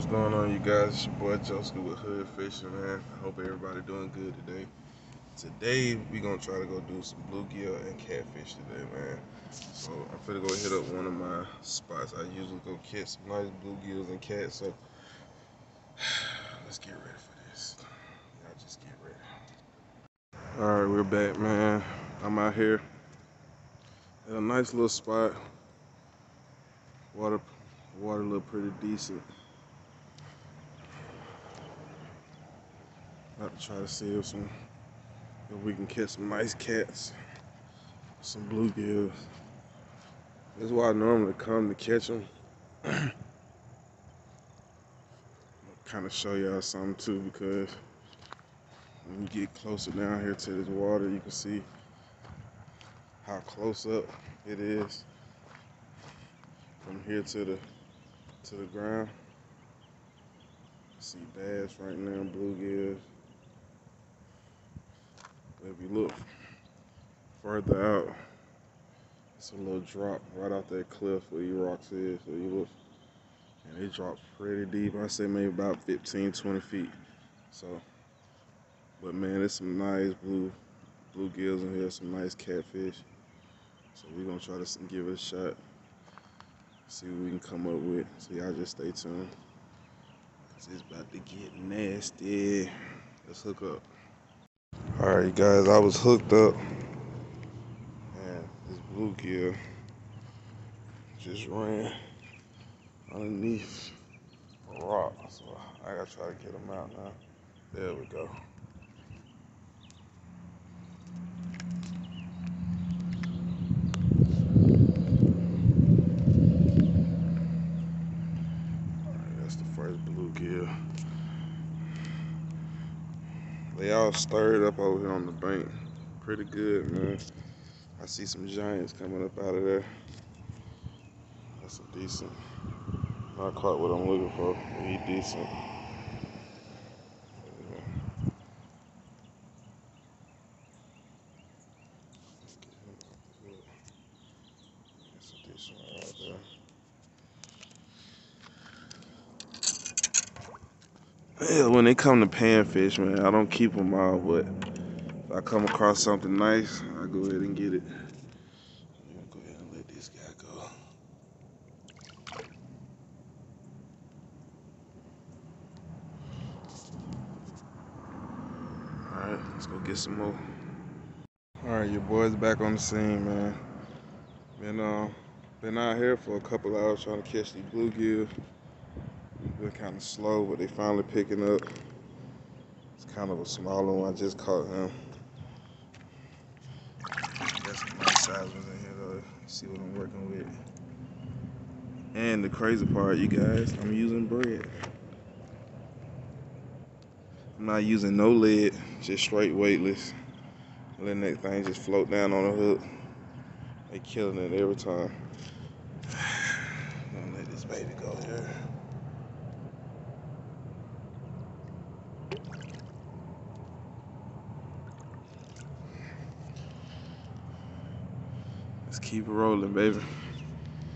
What's going on, you guys? It's your boy Joseph with Hood Fishing, man. I hope everybody doing good today. Today, we gonna try to go do some bluegill and catfish today, man. So, I'm finna go hit up one of my spots. I usually go catch some nice bluegills and cats, so let's get ready for this. Y'all just get ready. All right, we're back, man. I'm out here at a nice little spot. Water, water look pretty decent. About to try to see if some if we can catch some nice cats, some bluegills. That's why I normally come to catch them. Kind of show y'all something too because when we get closer down here to this water, you can see how close up it is from here to the to the ground. See bass right now, bluegills. If you look further out, it's a little drop right off that cliff where your rocks is. So you look, and it drops pretty deep. I say maybe about 15, 20 feet. So, but man, there's some nice blue bluegills in here, some nice catfish. So we're gonna try to give it a shot. See what we can come up with. So y'all just stay tuned. Cause it's about to get nasty. Let's hook up. All right, guys, I was hooked up, and this bluegill just ran underneath a rock, so I gotta try to get him out now. There we go. All right, that's the first bluegill. Stirred up over here on the bank. Pretty good, man. I see some giants coming up out of there. That's a decent. Not quite what I'm looking for, he decent. That's a decent one right there. Yeah, when they come to panfish, man, I don't keep them all, but if I come across something nice, I go ahead and get it. Go ahead and let this guy go. All right, let's go get some more. All right, your boy's back on the scene, man. Been uh, been out here for a couple hours trying to catch these bluegill. Been kind of slow, but they finally picking up. It's kind of a smaller one. I just caught him. Got some nice size ones in here though. See what I'm working with. And the crazy part, you guys, I'm using bread. I'm not using no lead, just straight weightless. Letting that thing just float down on the hook. They killing it every time. I'm gonna let this baby go here. Keep it rolling, baby.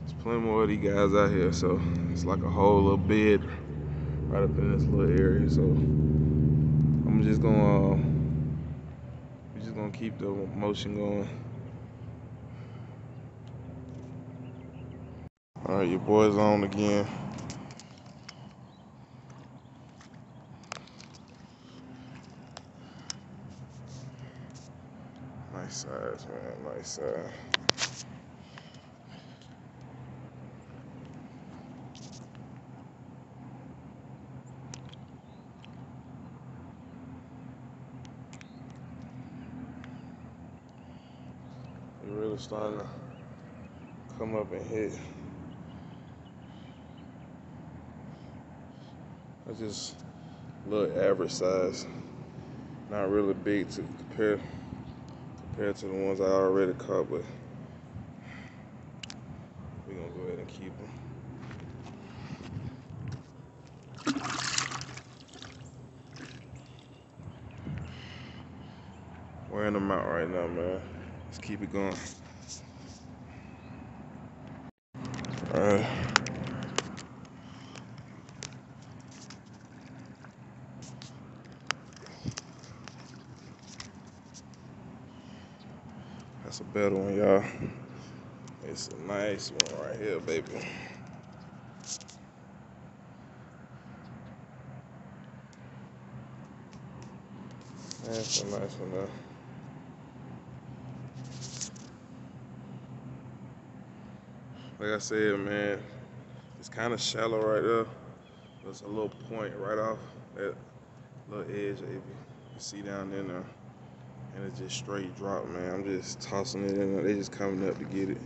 There's plenty more of these guys out here, so it's like a whole little bed right up in this little area. So I'm just gonna, uh, we're just gonna keep the motion going. All right, your boy's on again. Nice size, man. Nice size. Really starting to come up and hit. That's just little average size. Not really big to compare compared to the ones I already caught, but we're gonna go ahead and keep them. Wearing them out right now, man. Let's keep it going. That's a better one, y'all. It's a nice one right here, baby. That's a nice one, though. Like I said, man, it's kind of shallow right there. There's a little point right off that little edge that you see down in there. And it's just straight drop, man. I'm just tossing it in there. They just coming up to get it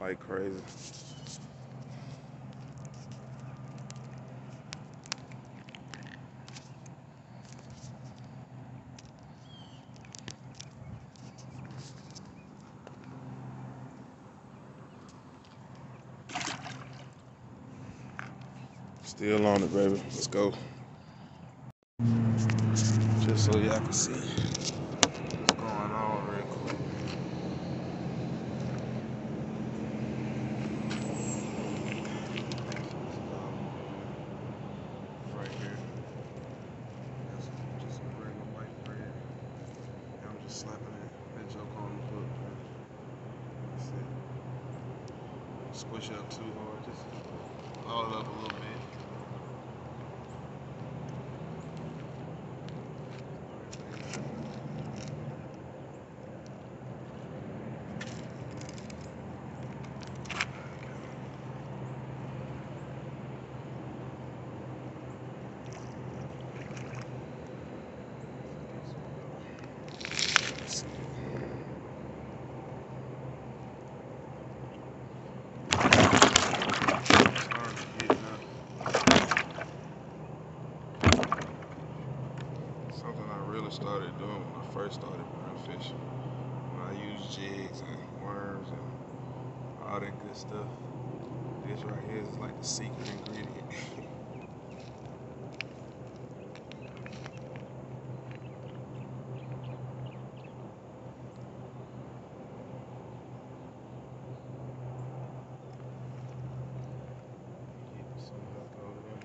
like crazy. Still on it, baby. Let's go. Just so y'all can see what's going on real quick. Right here. That's just a regular white bread. And I'm just slapping it, that joke on the hook. That's it. Squish it up too hard. Just all it up a little bit. Something I really started doing when I first started burn fishing. When I used jigs and worms and all that good stuff. This right here is like the secret ingredient. Keep some left over there.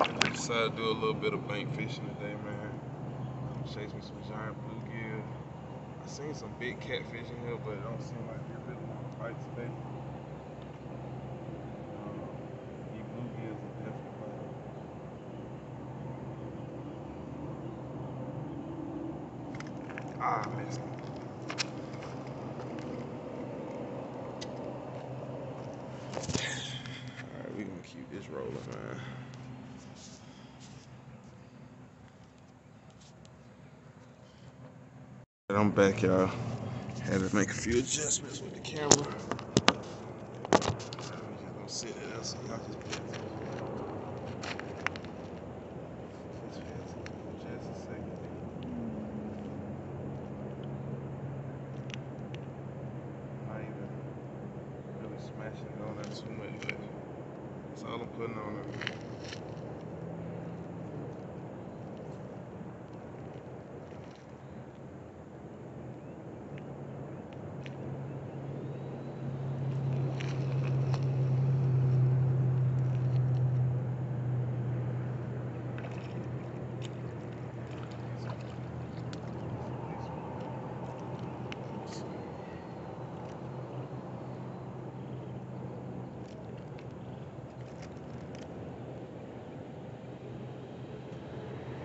I decided to do a little bit of bank fishing today, man. Chase me some giant bluegill. I seen some big catfish in here, but it don't seem like they're really on the bite today. Um, these bluegills are definitely biting. Ah, I missed it. Alright, we gonna keep this rolling, man. And I'm back, y'all. Had to make a few adjustments with the camera. We just gonna sit there so y'all just pay attention. Just pay attention for just a second. Not even really smashing it on there too much, but that's all I'm putting on it.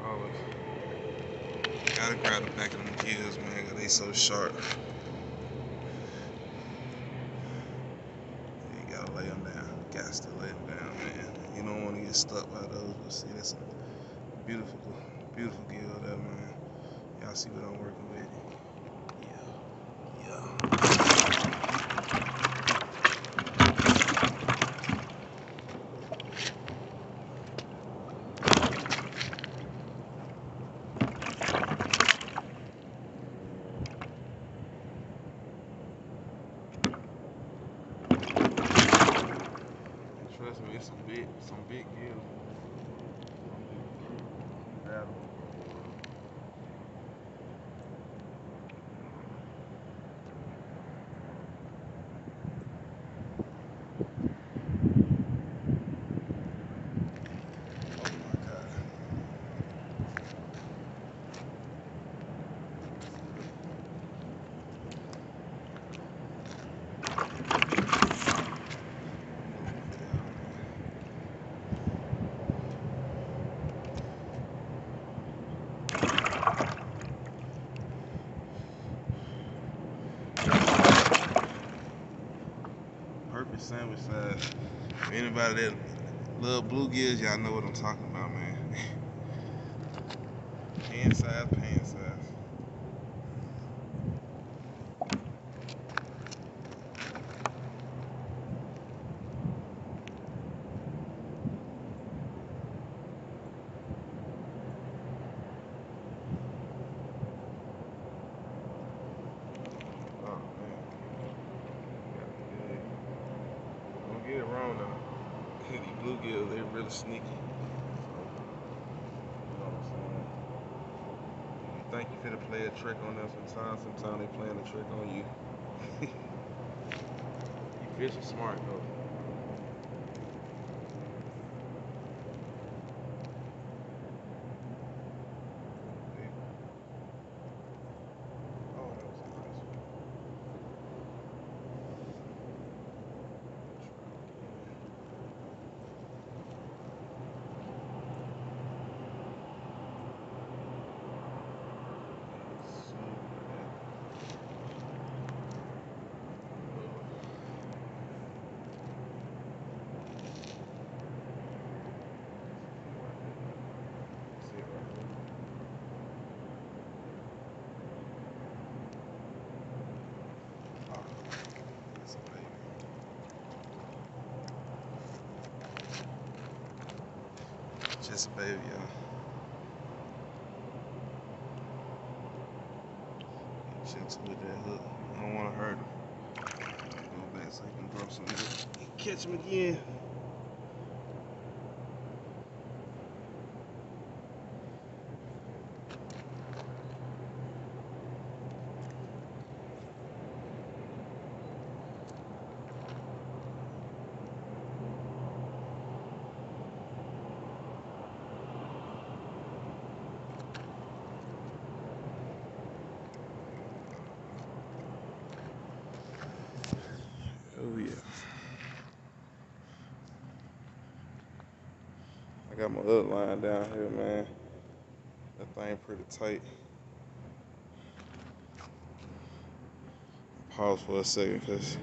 Always. I gotta grab the back of them gills, man, they so sharp. You gotta lay them down. Got to lay them down, man. You don't want to get stuck by those. But see, that's a beautiful, beautiful gill there, man. Y'all see what I'm working with? Yeah. Yeah. And trust me, it's some big, some big gills. Grab 'em. Anybody that love bluegills, y'all know what I'm talking about, man. Pan size, pan size. Oh man. Don't get it wrong now. These bluegills, they really sneaky. You know what I'm saying? You think you finna play a trick on them sometimes, sometimes they playing a trick on you. you fishing smart though. Oh, that was a nice one. A baby, y'all. Gentle that hook. I don't want to hurt him. Go back so he can drop some. Catch him again. Got my hook line down here, man. That thing pretty tight. Pause for a second, cause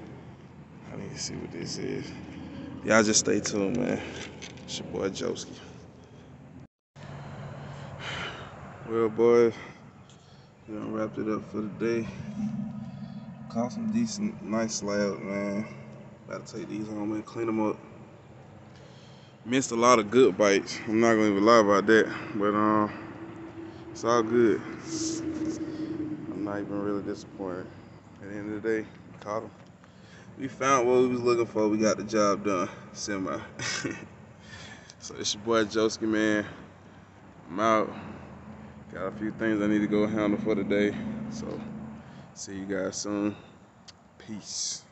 I need to see what this is. Y'all just stay tuned, man. It's your boy Joski. Well, boys, we done wrapped it up for the day. Caught some decent, nice slabs, man. Gotta take these home and clean them up. Missed a lot of good bites. I'm not gonna even lie about that, but um, it's all good. I'm not even really disappointed. At the end of the day, caught them. We found what we was looking for. We got the job done, semi. so it's your boy Joski, man. I'm out. Got a few things I need to go handle for the day. So see you guys soon. Peace.